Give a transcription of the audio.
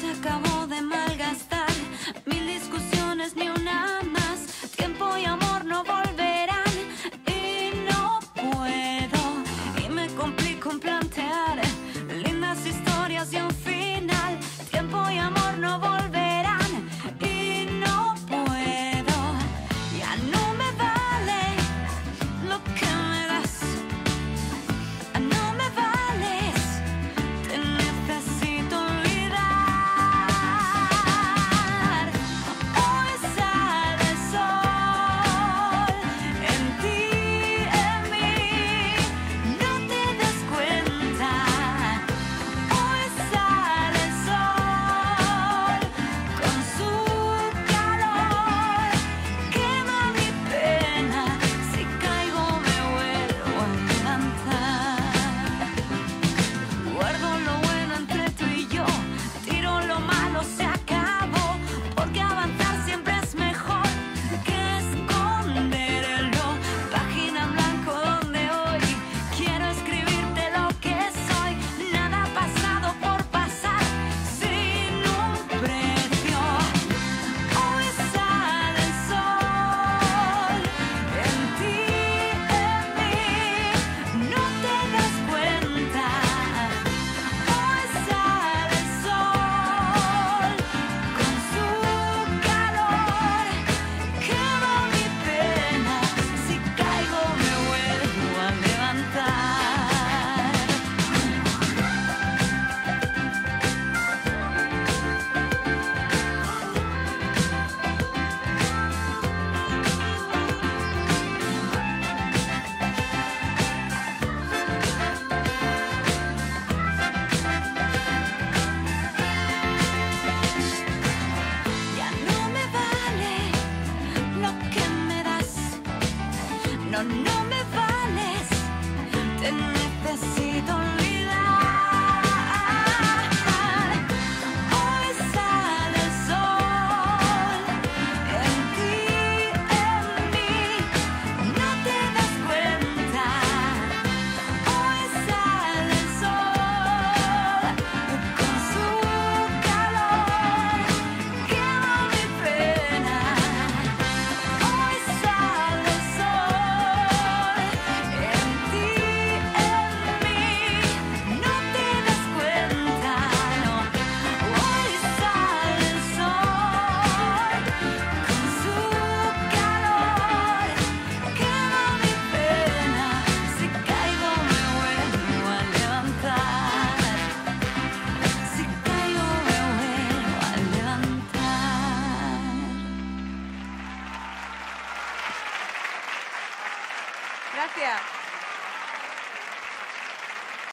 i se acabó. Gracias.